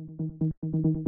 Thank you.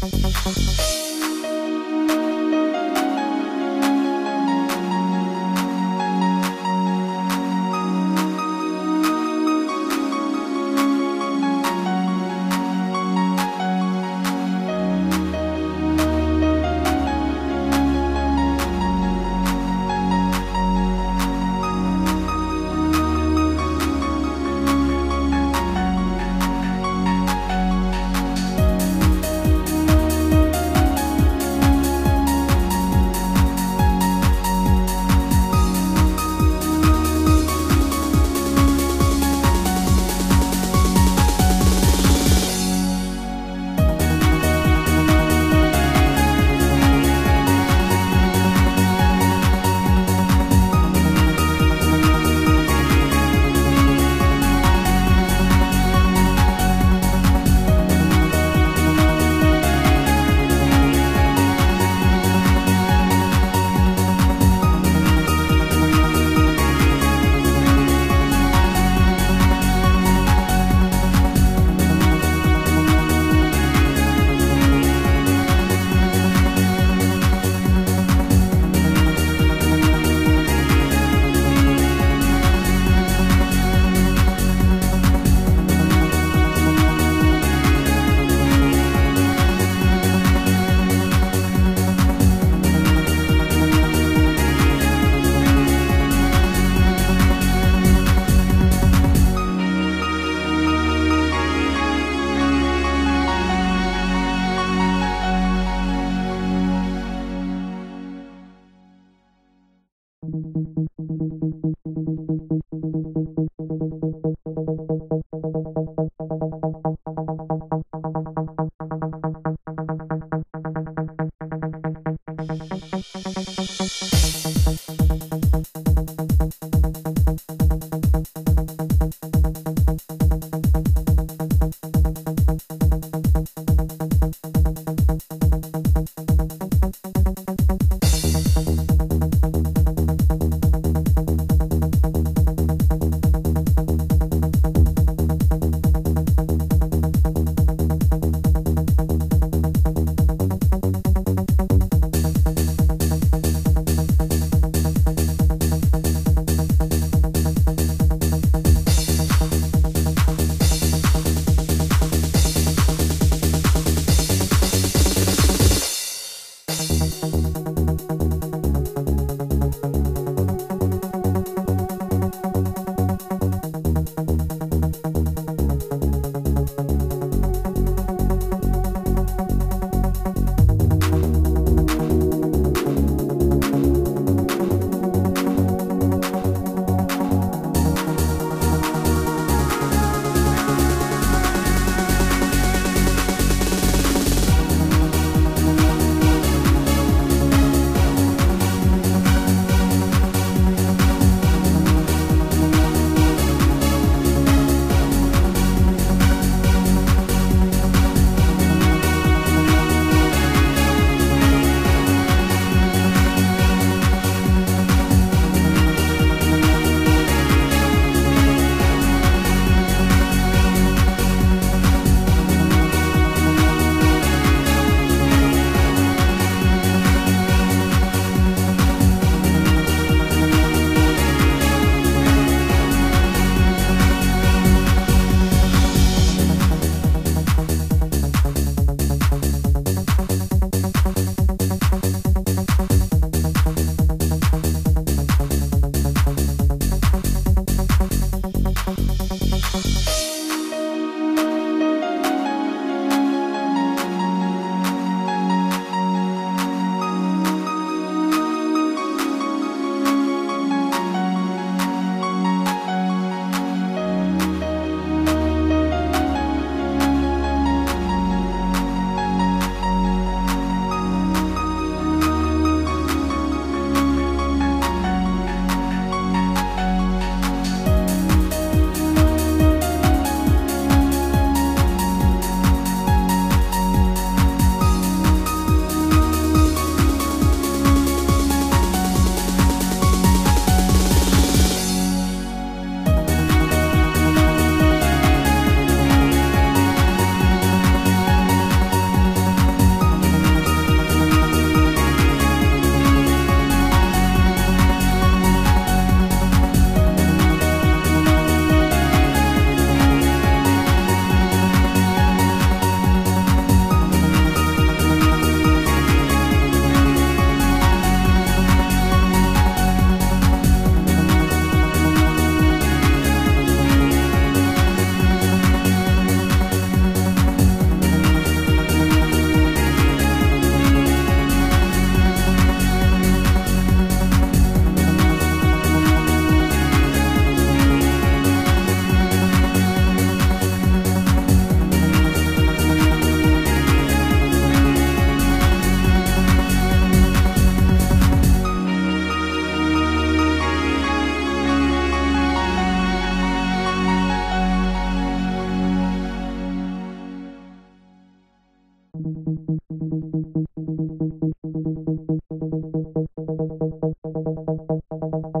Gracias.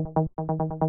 Thank you.